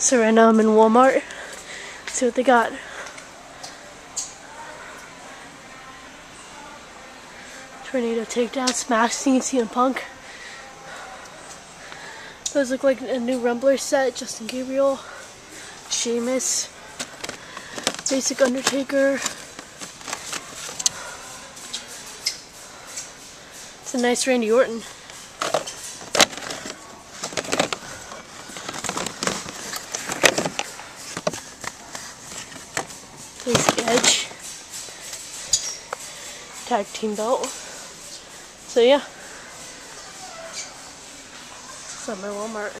So right now I'm in Walmart. Let's See what they got. Tornado takedown, smash scene, CM Punk. Those look like a new Rumbler set. Justin Gabriel, Sheamus, Basic Undertaker. It's a nice Randy Orton. Edge. Tag team belt. So yeah. My Walmart.